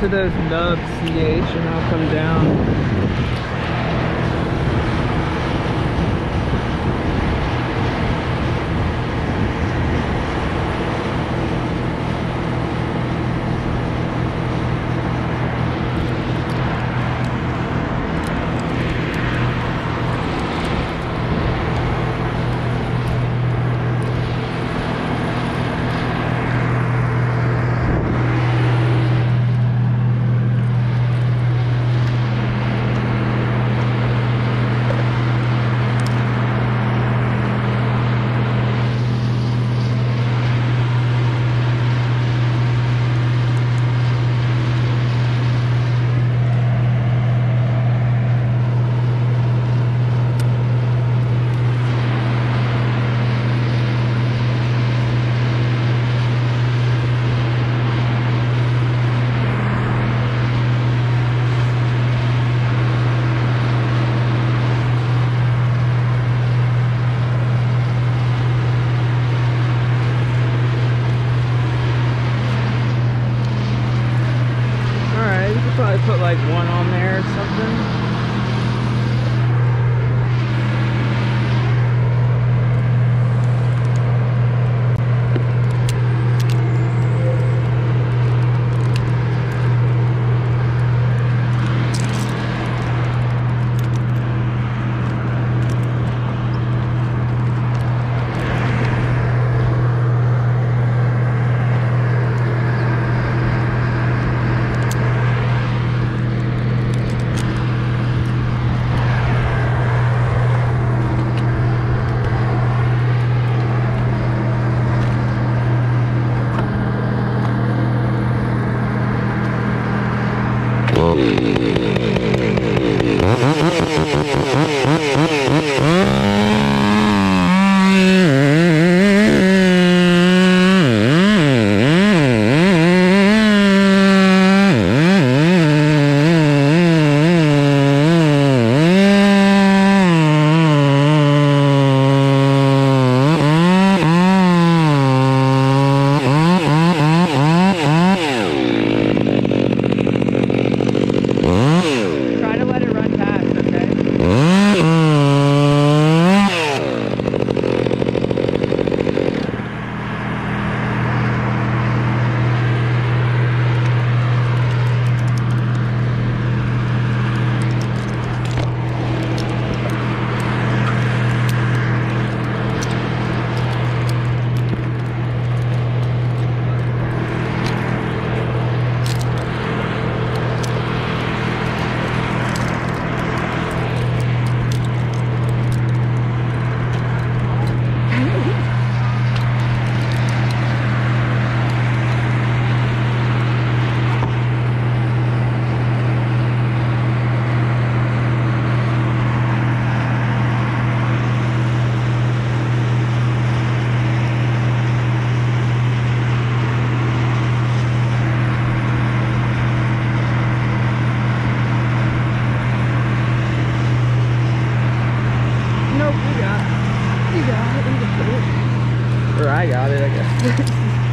to those nubs CH and I'll come down. Got it. You got it. You got it. Or I got it, I guess.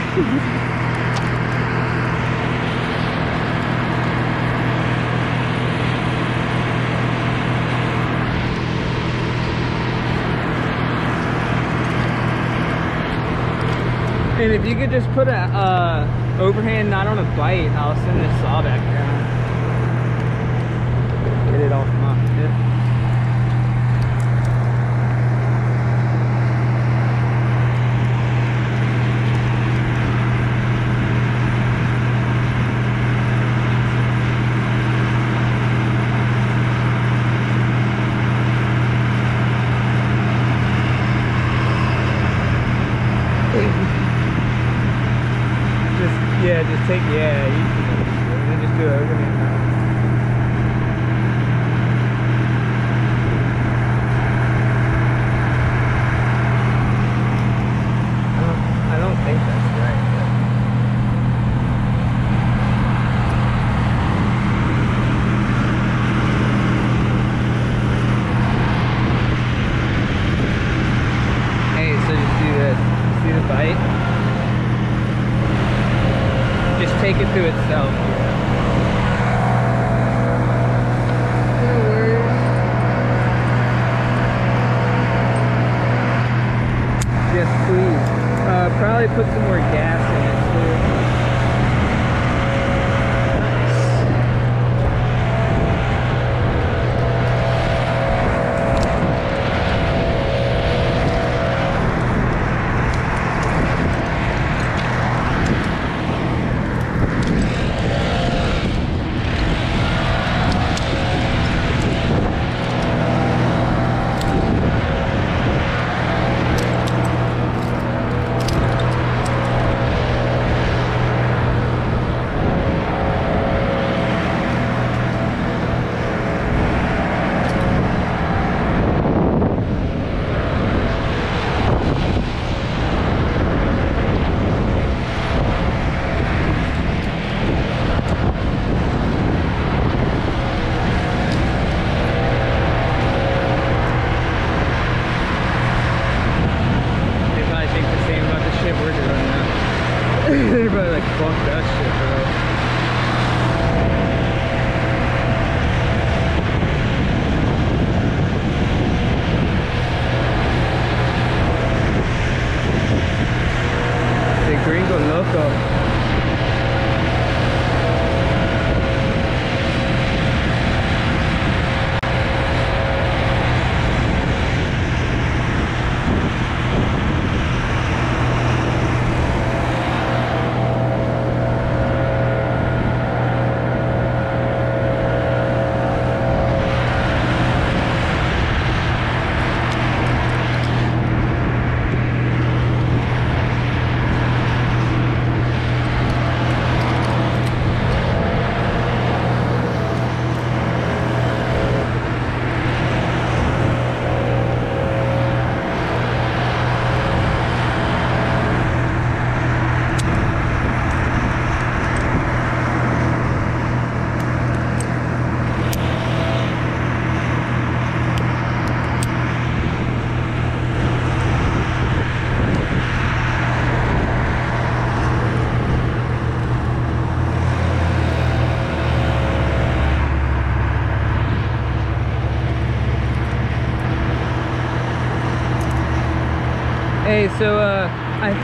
and if you could just put a uh, overhand knot on a bite, I'll send this saw back down. Get it off my.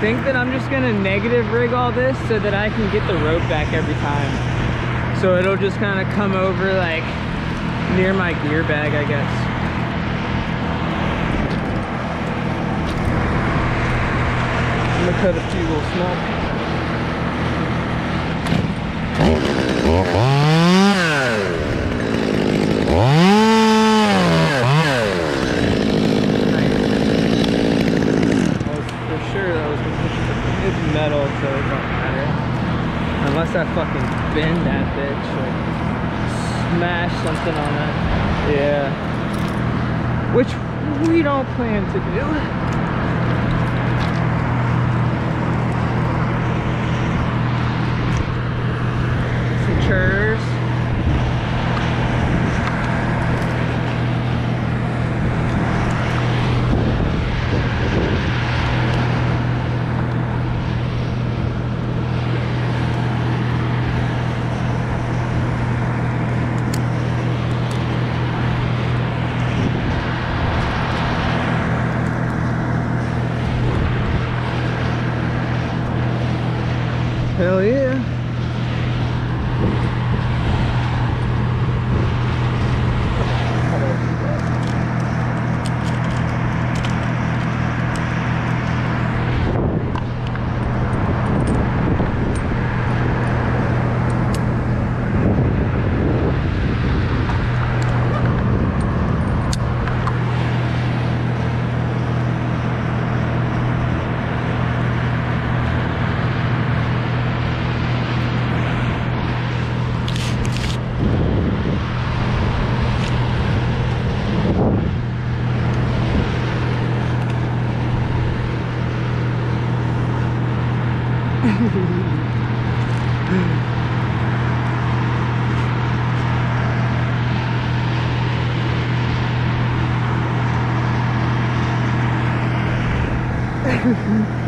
Think that I'm just gonna negative rig all this so that I can get the rope back every time. So it'll just kind of come over like near my gear bag, I guess. I'm gonna cut a few little small pieces. I was for sure that was it's metal, so it don't matter. Unless I bend that bitch, like smash something on that. Yeah. Which we don't plan to do. Some Alright.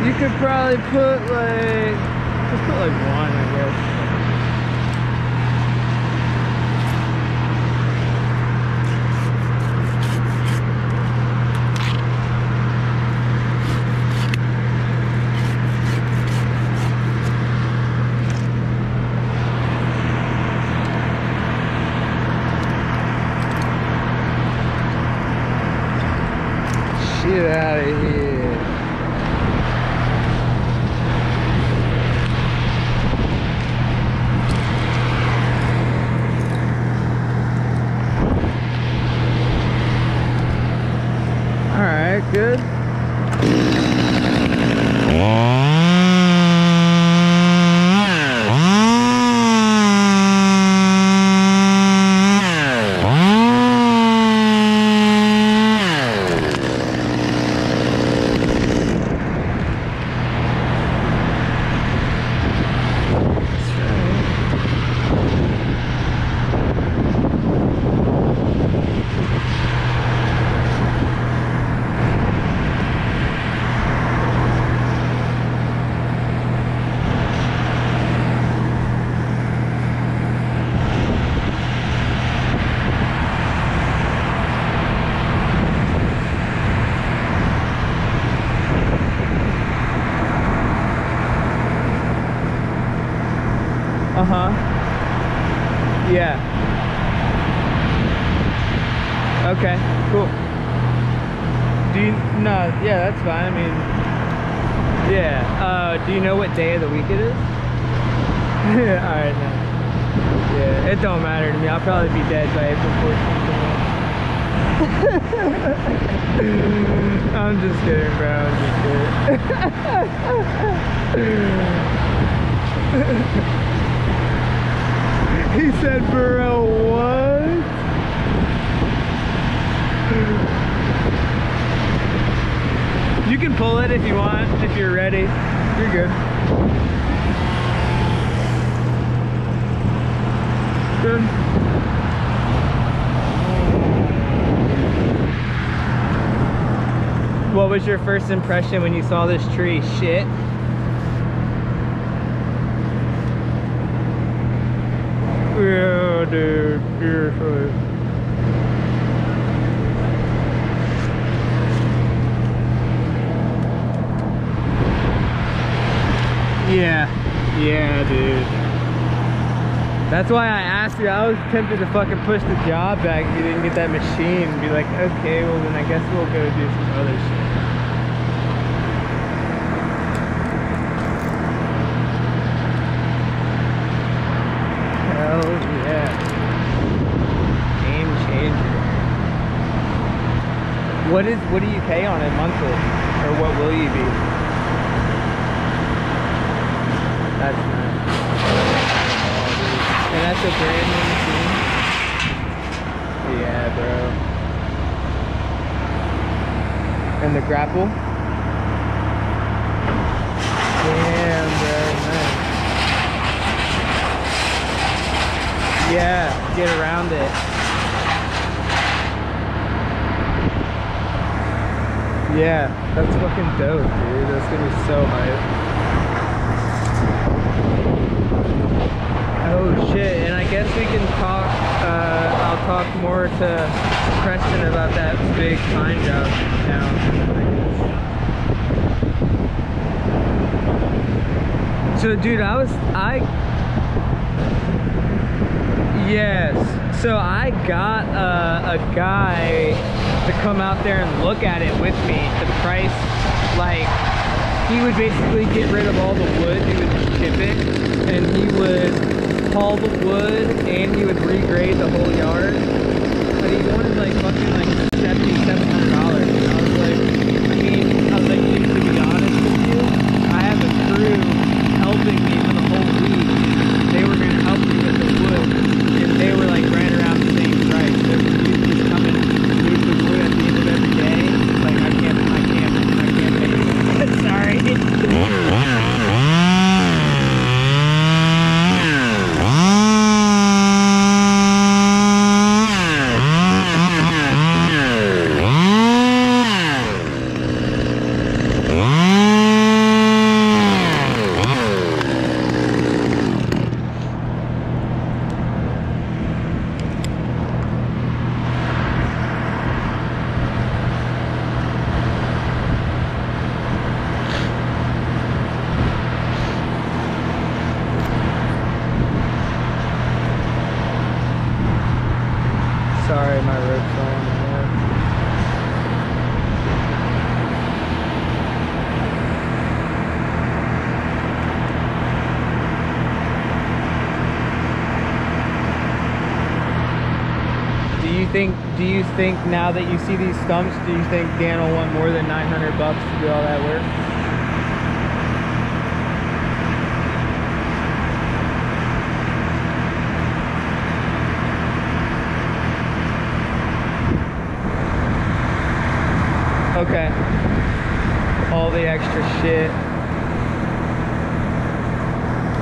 You could probably put like, just put like one, I guess. Shit out of here. Alright, good. That's right. Uh huh. Yeah. Okay, cool. Do you, no, yeah, that's fine. I mean, yeah. Uh, do you know what day of the week it is? Alright, no. Yeah, it don't matter to me. I'll probably be dead by April 14th. I'm just kidding, bro. I'm just kidding. He said, bro, what? You can pull it if you want, if you're ready. You're good. Good. What was your first impression when you saw this tree? Shit. Yeah, dude. Seriously. Yeah. Yeah, dude. That's why I asked you. I was tempted to fucking push the job back if you didn't get that machine and be like, okay, well then I guess we'll go do some other shit. What is what do you pay on it monthly? Or what will you be? That's nice. And that's a brand new machine. Yeah, bro. And the grapple. Damn, bro. Nice. Yeah, get around it. Yeah, that's fucking dope, dude. That's gonna be so hype. Oh shit, and I guess we can talk, uh, I'll talk more to Preston about that big pine job now. So dude, I was, I, yes, so I got uh, a guy to come out there and look at it with me. The price, like, he would basically get rid of all the wood, he would chip it, and he would haul the wood, and he would regrade the whole yard. But he wanted like fucking like seventy, seven hundred dollars. And I was like, I mean, I was like, dude, to be honest with you, I have a crew helping me for the whole week. They were gonna help me with the wood, and they were like right around the same price. They were you just come and move the wood at the end of every day. Like I can't, I can't, I can't pay you. Sorry. Sorry, my rope's on. Yeah. Do you think? Do you think now that you see these stumps, do you think Dan will want more than 900 bucks to do all that work? Okay. All the extra shit.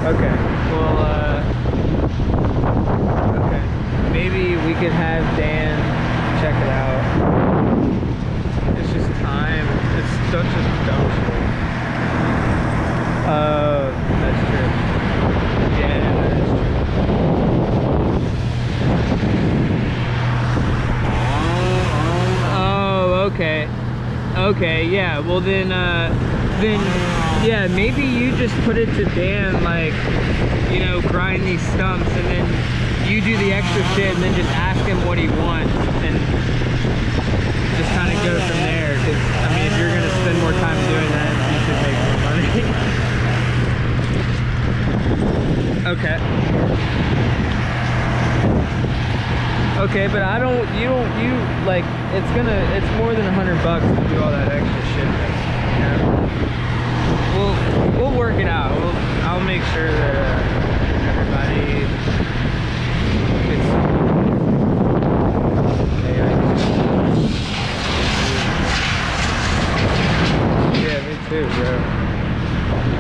Okay. Well, uh, okay. Maybe we could have Dan check it out. It's just time. It's such a dumb shit. Oh, that's true. Yeah, that is true. Oh, okay. Okay, yeah. Well then, uh, then, yeah, maybe you just put it to Dan, like, you know, grind these stumps, and then you do the extra shit, and then just ask him what he wants, and just kind of go from there. Because I mean, if you're gonna spend more time doing that, you should make more money. okay. Okay, but I don't, you don't, you, like, it's gonna, it's more than a hundred bucks to do all that extra shit. Know? We'll, we'll work it out. We'll, I'll make sure that uh, everybody gets. Yeah, me too, bro.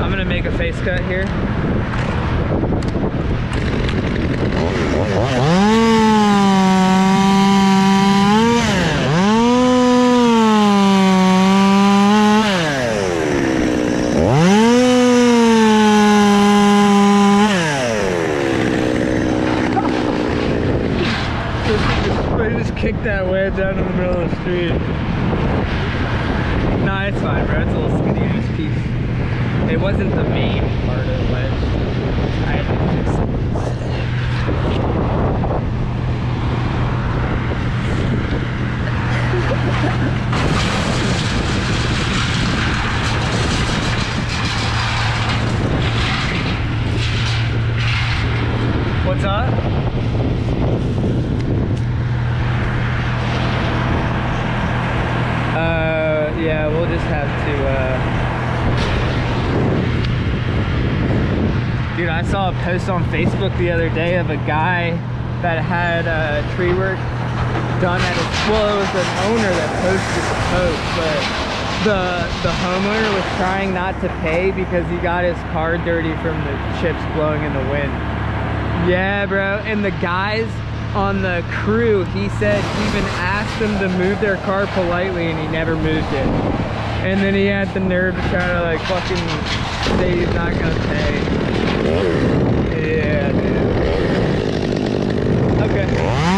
I'm gonna make a face cut here. I just kicked that wedge down in the middle of the street. Nah, it's fine, bro. It's a little skinny ass piece. It wasn't the main part of the wedge. I had to fix it. What's up? Uh, yeah, we'll just have to, uh... Dude, I saw a post on Facebook the other day of a guy that had uh, tree work done at his, well, it was an owner that posted the post, but the, the homeowner was trying not to pay because he got his car dirty from the chips blowing in the wind. Yeah, bro. And the guys on the crew, he said even asked them to move their car politely and he never moved it. And then he had the nerve to try to like fucking say he's not gonna pay. Yeah, dude. Okay.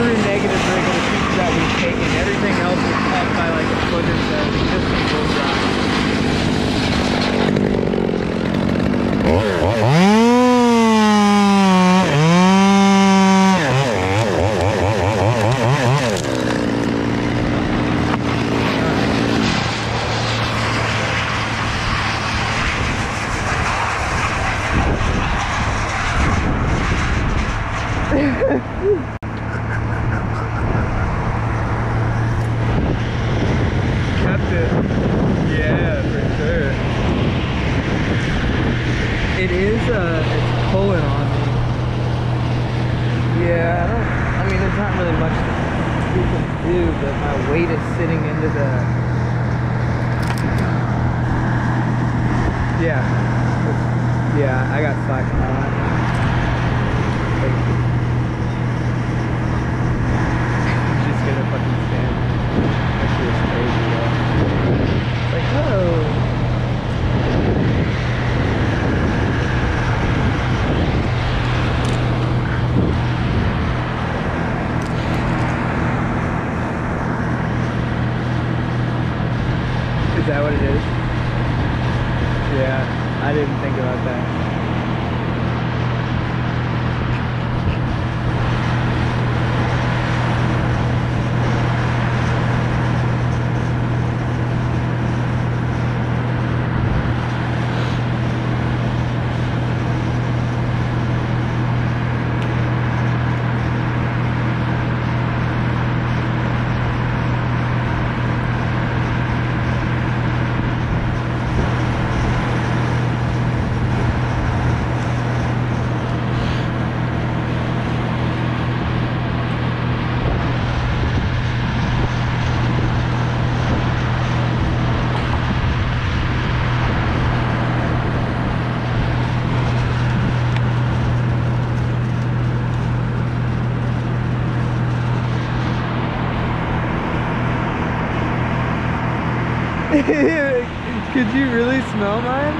True negative rig of the that we've taken. Everything else is cut by like a foot or so. Just Could you really smell mine?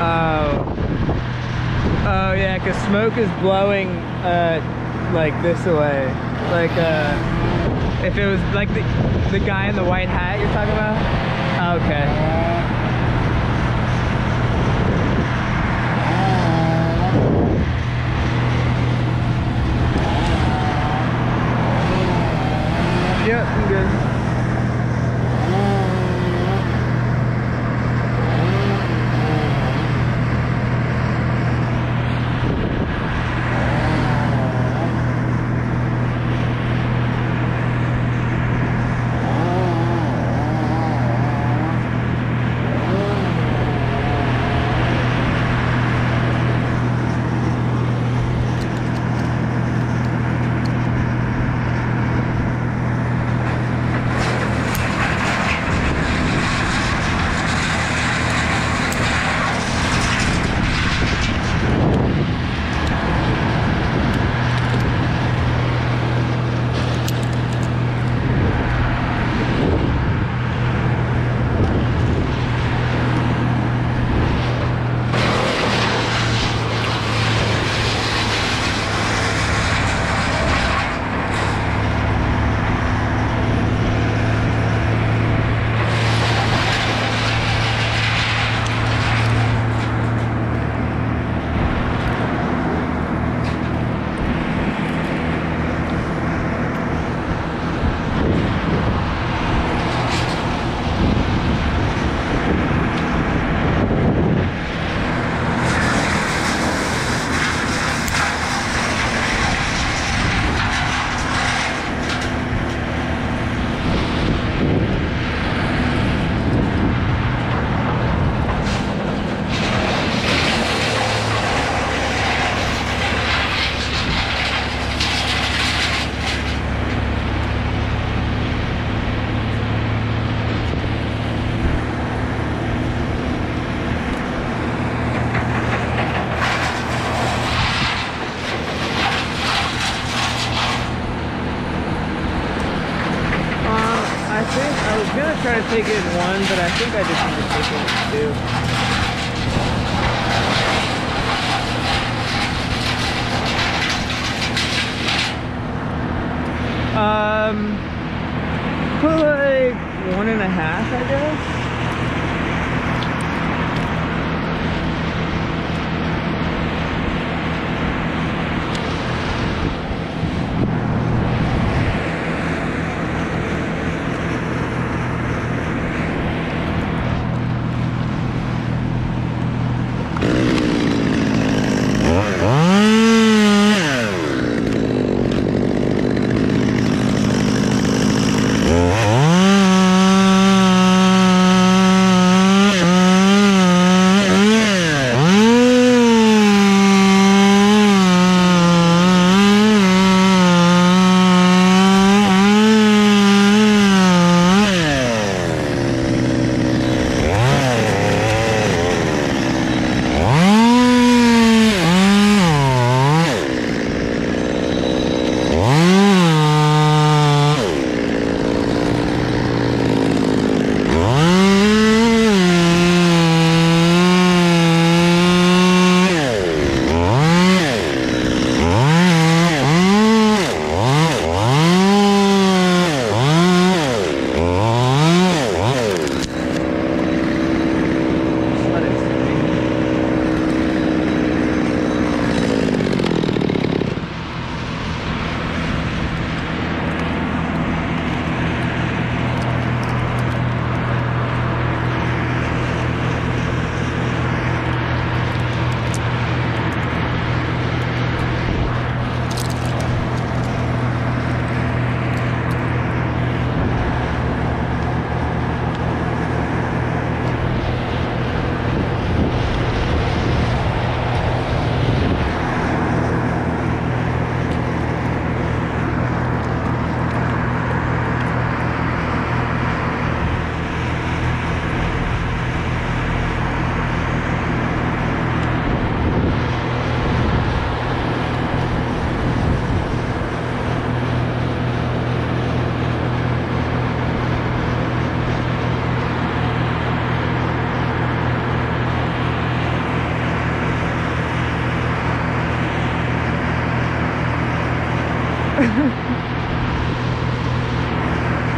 Oh. Oh yeah, cause smoke is blowing uh like this away. Like uh if it was like the the guy in the white hat you're talking about? Okay. Yep, I'm good.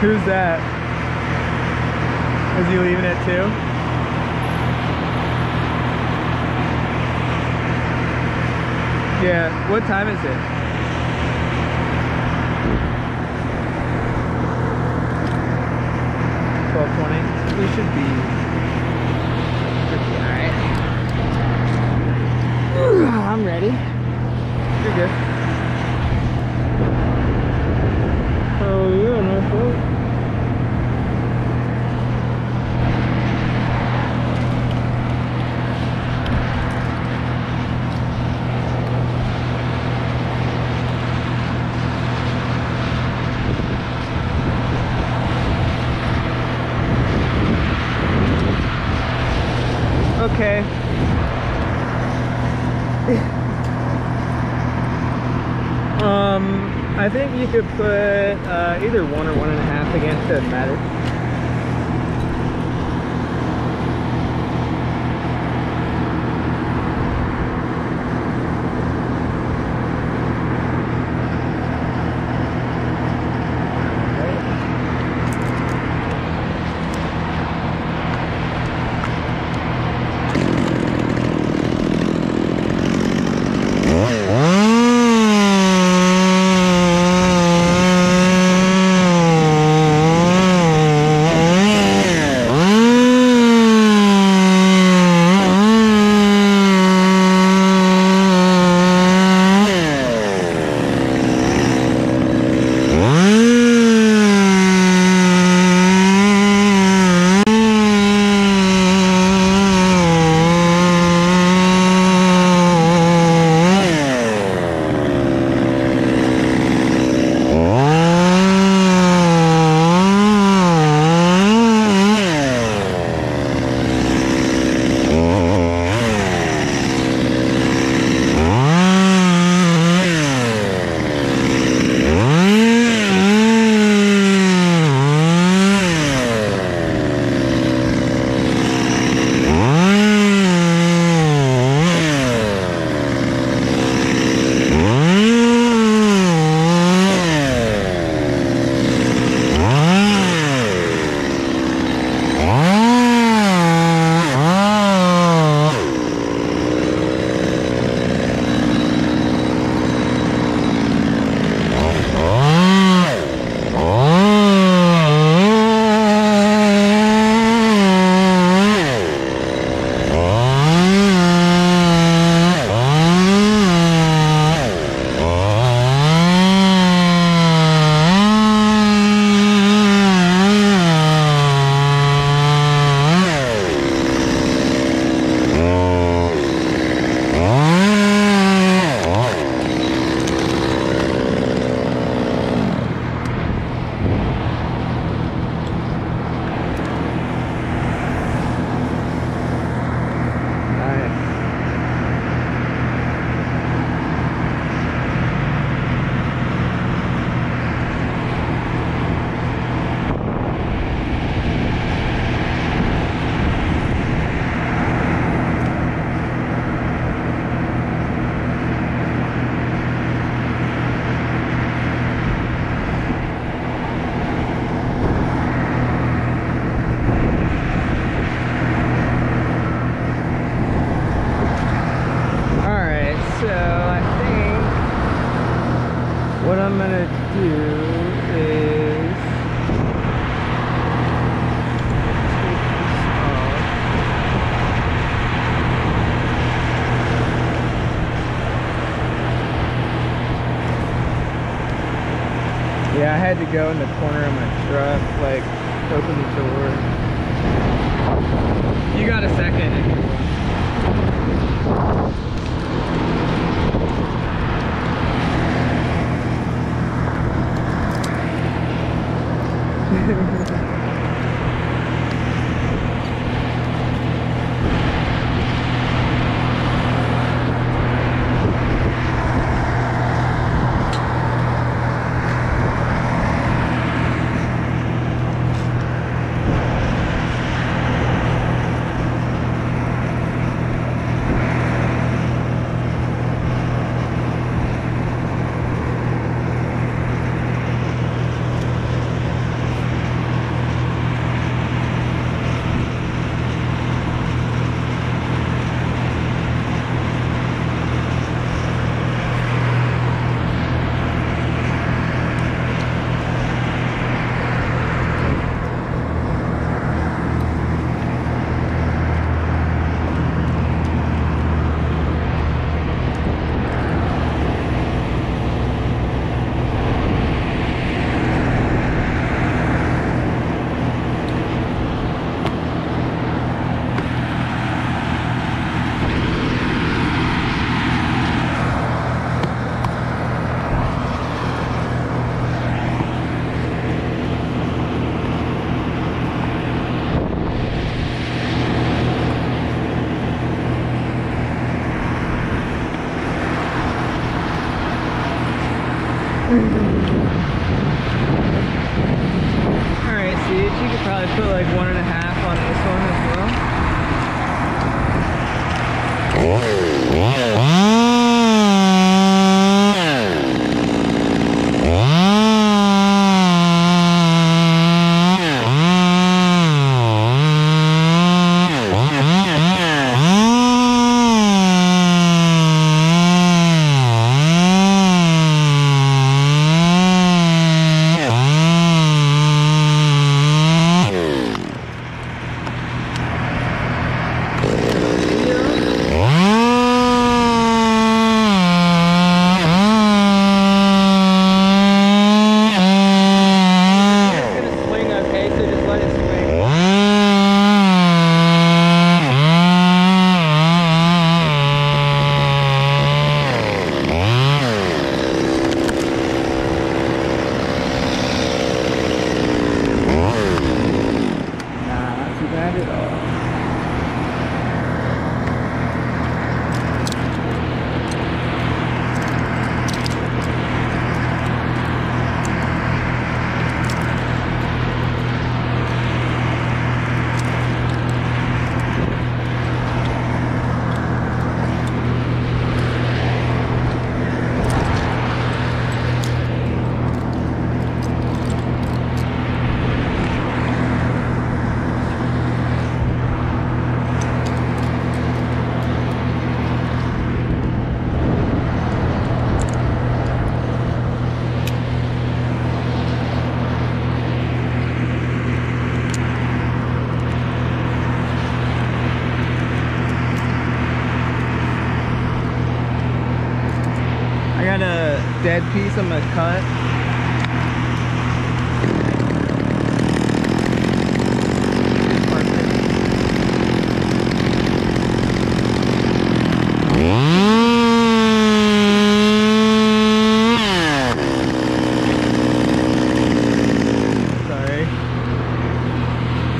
Who's that? Is he leaving it too? Yeah, what time is it? Twelve twenty. We should be. should be alright. I'm ready. You're good. Oh yeah, no fault. Okay. um, I think you could put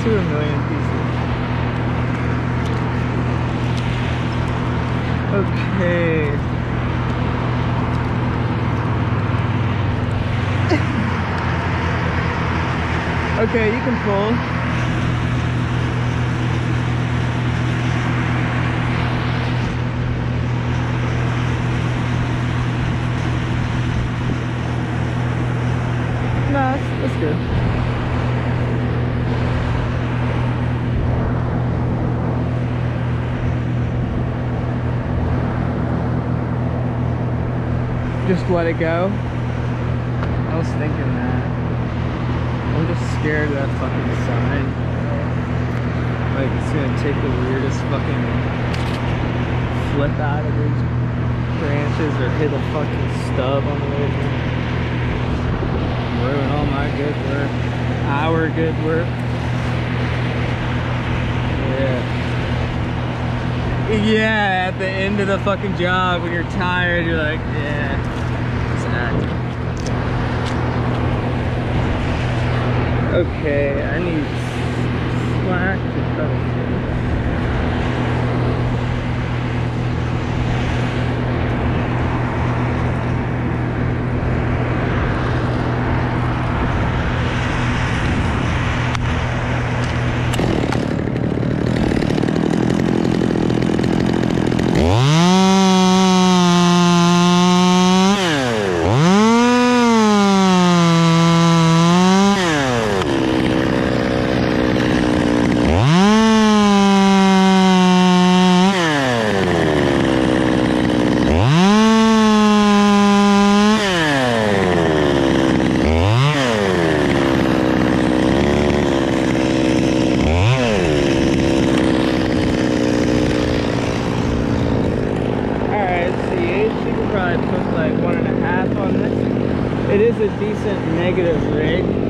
Pieces. Okay. Okay, you can pull. Nah, that's, that's good. Just let it go. I was thinking that. I'm just scared of that fucking sign. Like it's gonna take the weirdest fucking flip out of these branches or hit a fucking stub on the way home. Ruin all my good work. Our good work. Yeah. Yeah, at the end of the fucking job when you're tired, you're like, yeah, Okay, I need slack to cover. Alright, CH, you can probably put like one and a half on this. It is a decent negative rig.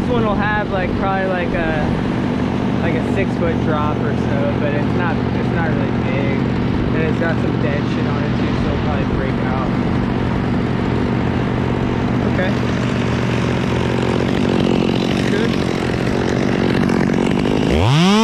This one will have like probably like a like a six foot drop or so, but it's not it's not really big. And it's got some dead shit on it too, so it'll probably break out. Okay. Good.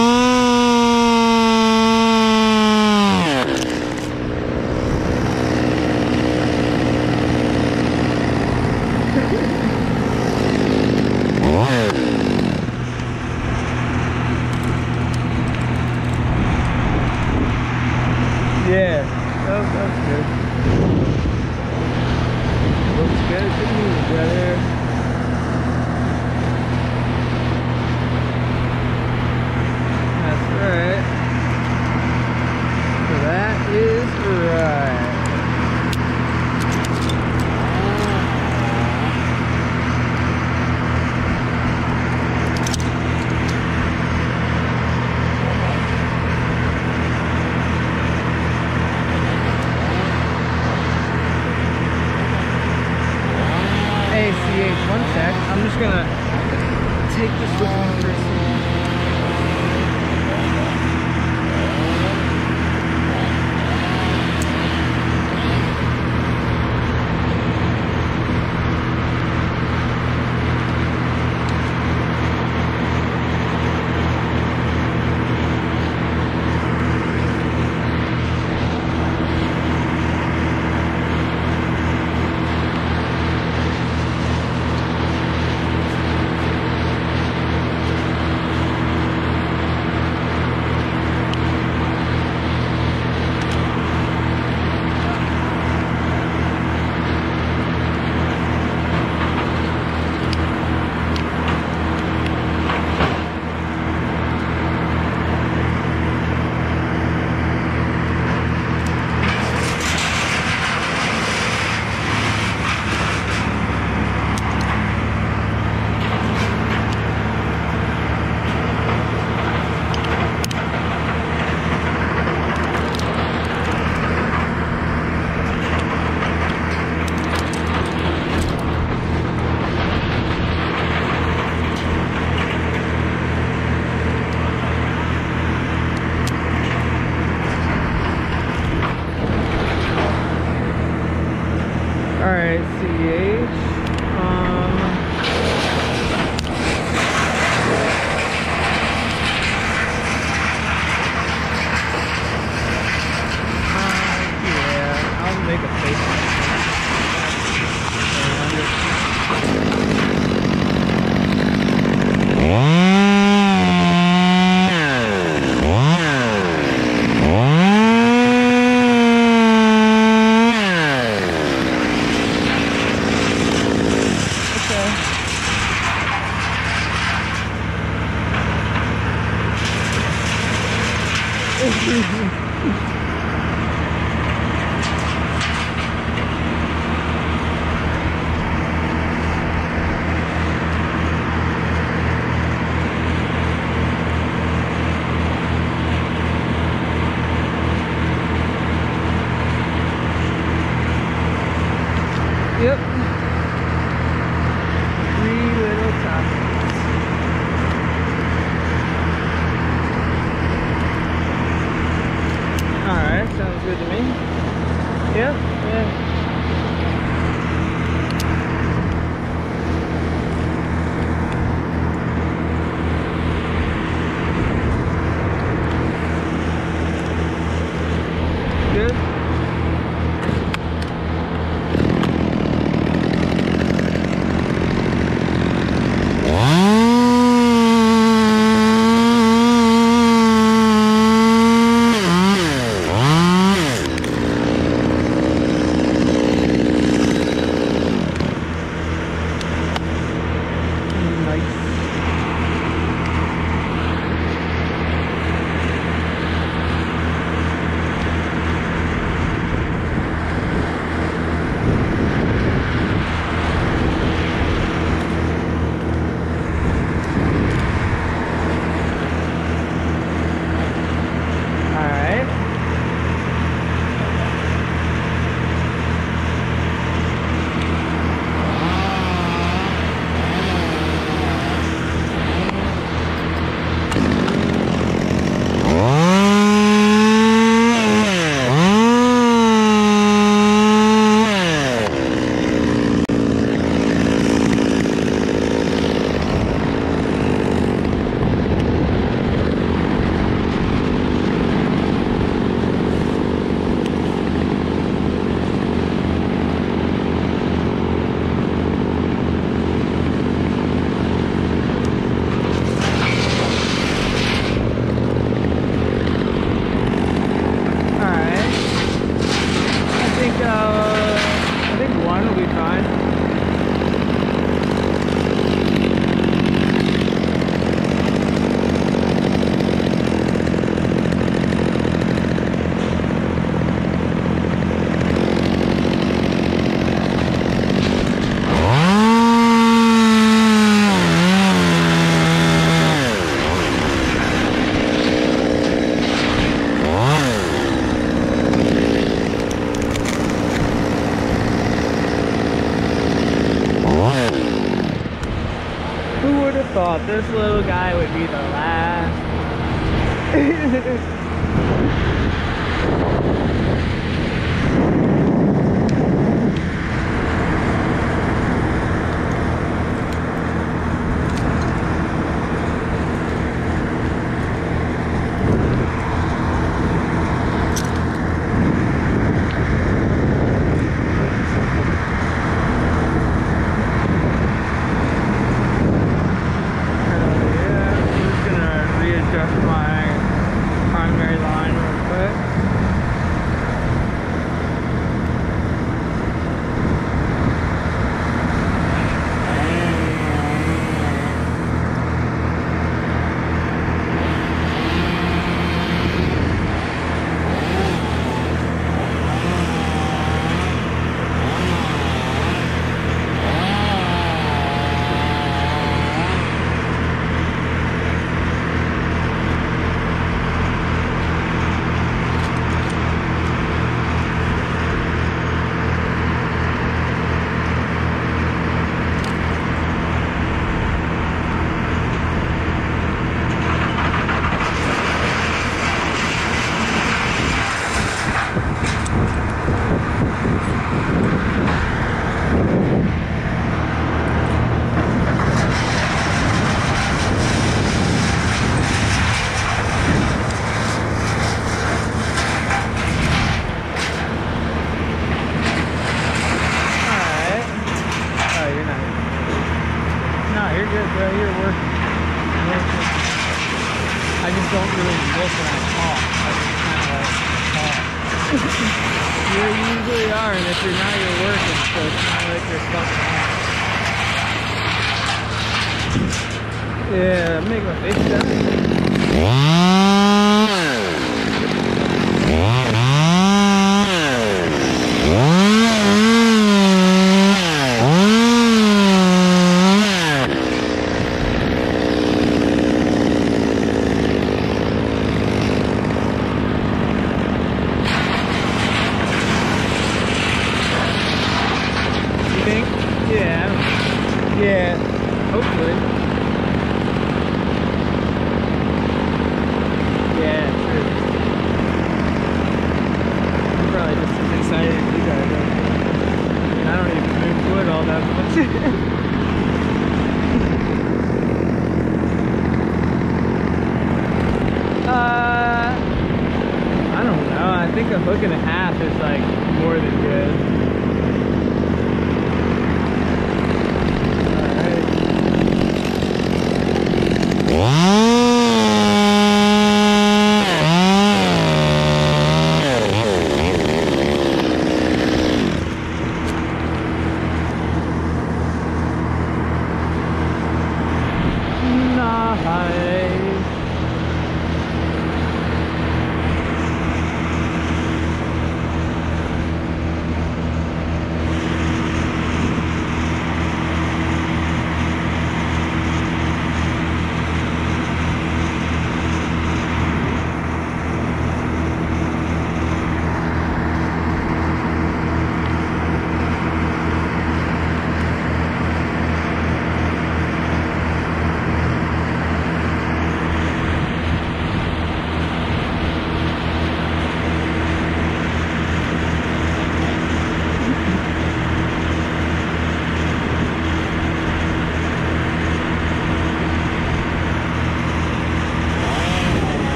good bro, you're working. working. I just don't really look when I talk. I just kind of like talk. you usually are, and if you're not, you're working, so it's kind of like you're stuck Yeah, make my face better.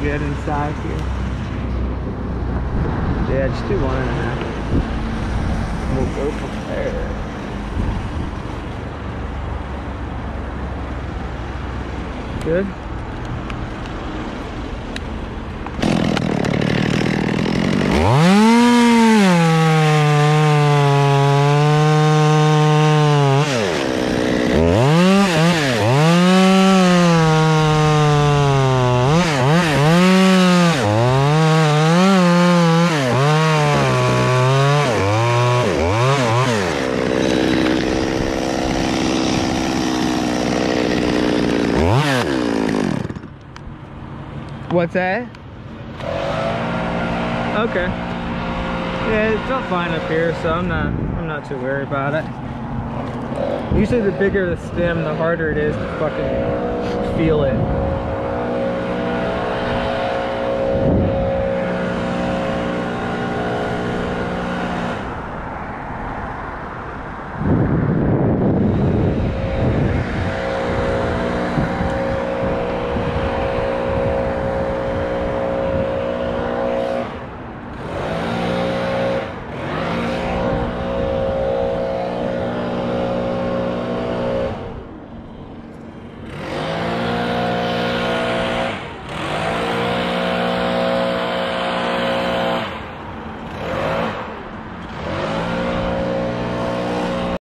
Good inside here. Yeah, just do one and a half. We'll go from there. Good. What's that? Okay. Yeah, it felt fine up here, so I'm not I'm not too worried about it. Usually the bigger the stem, the harder it is to fucking feel it.